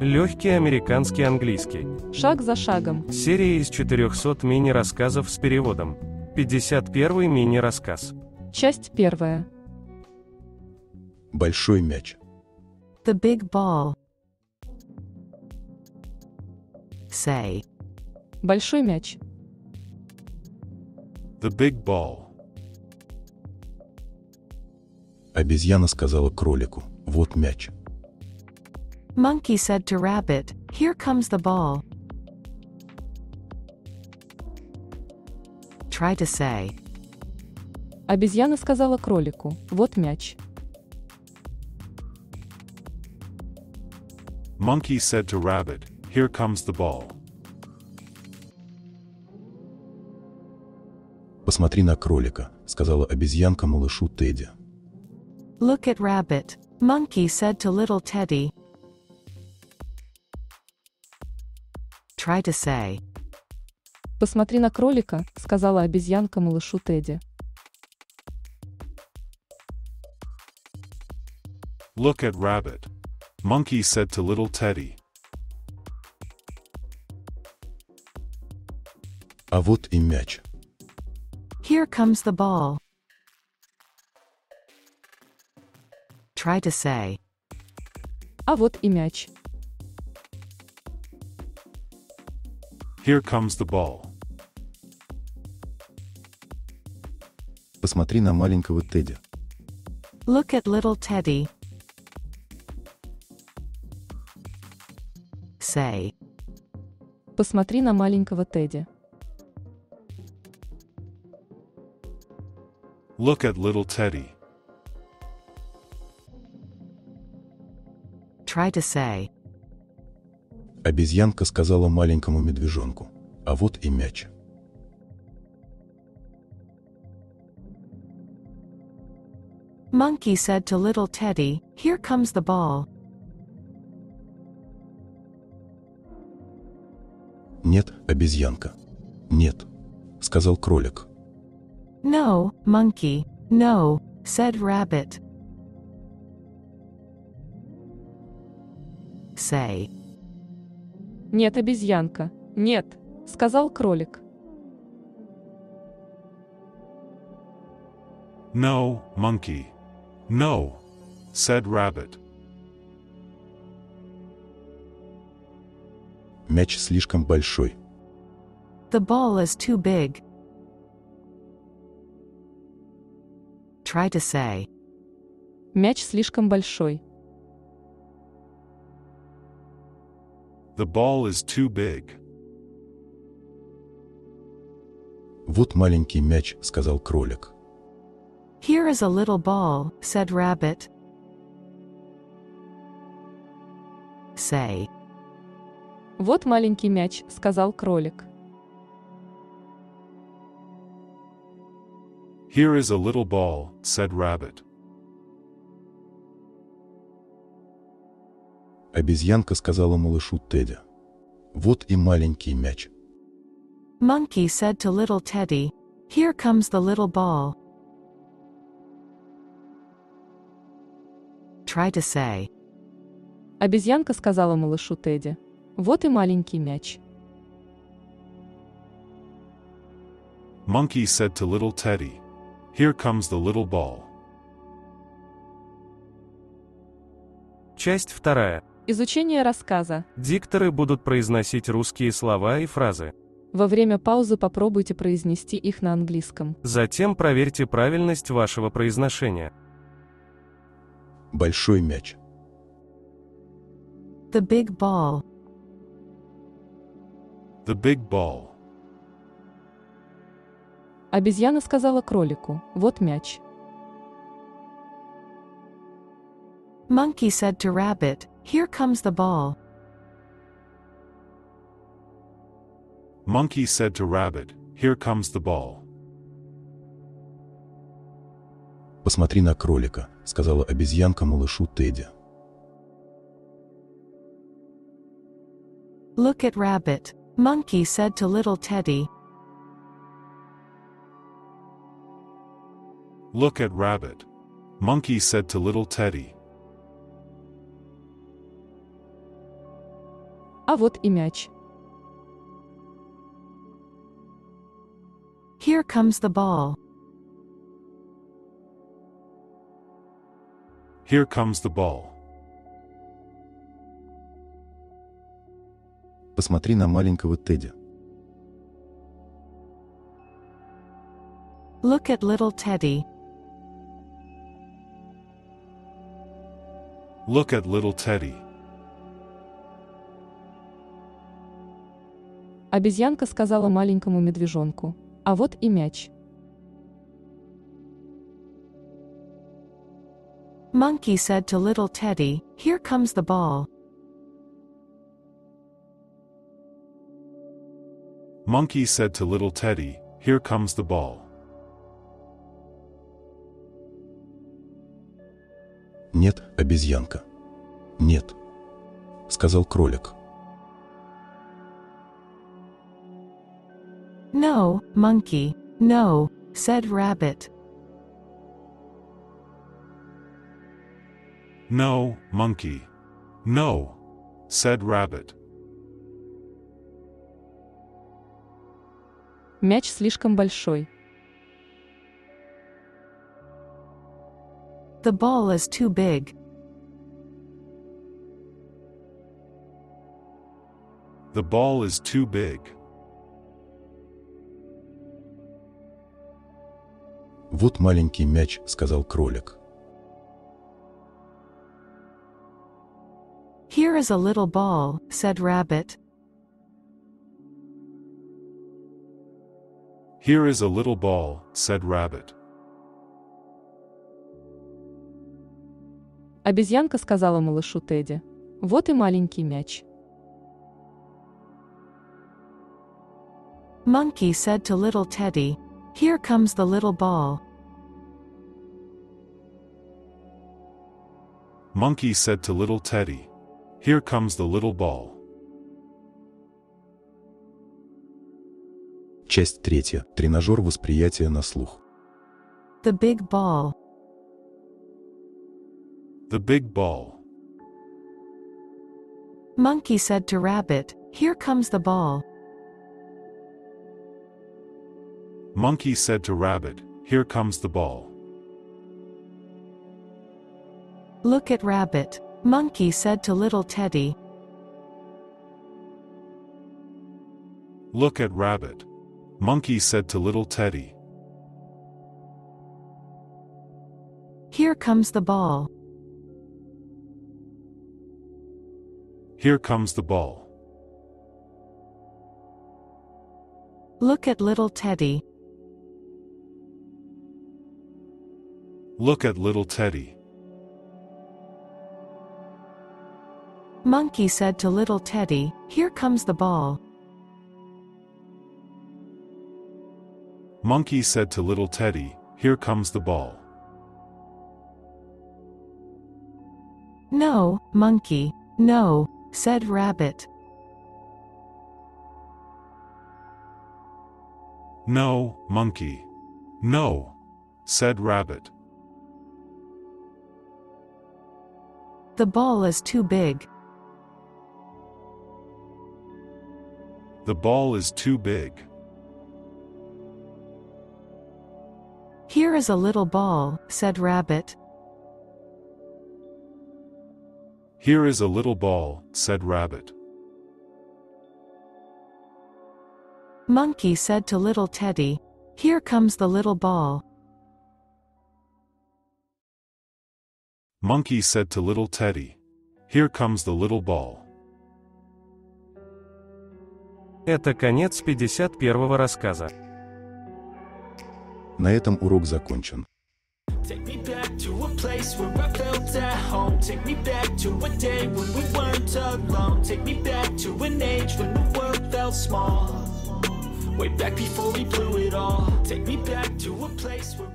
Легкий американский английский. Шаг за шагом. Серия из 400 мини-рассказов с переводом. 51 мини-рассказ. Часть первая. Большой мяч. The big ball. Say. Большой мяч. The big ball. Обезьяна сказала кролику, вот мяч. Monkey said to rabbit, Here comes the ball. Try to say. Обезьяна сказала кролику, вот мяч. Monkey said to rabbit, Here comes the ball. Посмотри на кролика, сказала обезьянка малышу Тедди. Look at rabbit. Monkey said to little Teddy. Try to say. Посмотри на кролика, сказала обезьянка малышу Тедди. Look at rabbit. Monkey said to little Teddy. А вот и мяч. Here comes the ball. Try to say. А вот и мяч. Here comes the ball. Посмотри на маленького Тедди. Look at little Teddy. Say. Посмотри на маленького Тедди. Look at little Teddy. Try to say. Обезьянка сказала маленькому медвежонку. А вот и мяч. Monkey said to little Teddy, Here comes the ball. Нет, обезьянка. Нет, сказал кролик. No, monkey. No, said rabbit. Say. Нет, обезьянка. Нет, сказал кролик. No, monkey. No, said rabbit. Мяч слишком большой. The ball is too big. Try to say. Мяч слишком большой. The ball is too big. Вот маленький мяч, сказал кролик. Here is a little ball, said rabbit. Say. Вот маленький мяч, сказал кролик. Here is a little ball, said rabbit. Обезьянка сказала малышу Тедди. Вот и маленький мяч. Monkey said to little Teddy, Here comes the little ball. Try to say. Обезьянка сказала малышу Тедди. Вот и маленький мяч. Monkey said to little Teddy, Here comes the little ball. Часть вторая. Изучение рассказа. Дикторы будут произносить русские слова и фразы. Во время паузы попробуйте произнести их на английском. Затем проверьте правильность вашего произношения. Большой мяч. The big ball. The big ball. Обезьяна сказала кролику, вот мяч. Monkey said to rabbit, Here comes the ball. Monkey said to rabbit, Here comes the ball. Посмотри на кролика, сказала обезьянка малышу Тедди. Look at rabbit. Monkey said to little Teddy. Look at rabbit. Monkey said to little Teddy. А вот и мяч. Here comes the ball. Here comes the ball. Посмотри на маленького Тедди. Look at little Teddy. Look at little Teddy. Обезьянка сказала маленькому медвежонку. А вот и мяч. Monkey said to little Teddy, Here comes the ball. Monkey said to little Teddy, Here comes the ball. Нет, обезьянка. Нет. Сказал кролик. No, monkey. No, said rabbit. No, monkey. No, said rabbit. Мяч слишком большой. The ball is too big. The ball is too big. Вот маленький мяч, сказал кролик. Here is a little ball, said rabbit. Here is a little ball, said rabbit. Обезьянка сказала малышу Тедди. Вот и маленький мяч. Monkey said to little Teddy, Here comes the little ball. Monkey said to little Teddy, Here comes the little ball. Часть третья. Тренажер восприятия на слух. The big ball. The big ball. Monkey said to rabbit, Here comes the ball. Monkey said to rabbit, Here comes the ball. Look at rabbit. Monkey said to little Teddy. Look at rabbit. Monkey said to little Teddy. Here comes the ball. Here comes the ball. Look at little Teddy. Look at little Teddy. Monkey said to little Teddy, Here comes the ball. Monkey said to little Teddy, Here comes the ball. No, monkey. No, said rabbit. No, monkey. No, said rabbit. The ball is too big. The ball is too big. Here is a little ball, said rabbit. Here is a little ball, said rabbit. Monkey said to little Teddy, Here comes the little ball. Monkey said to little Teddy, Here comes the little ball. Это конец 51 рассказа. На этом урок закончен. Take me back to a place where I felt at home. Take me back to a day when we weren't alone. Take me back to an age when the world felt small. Way back before we blew it all. Take me back to a place where I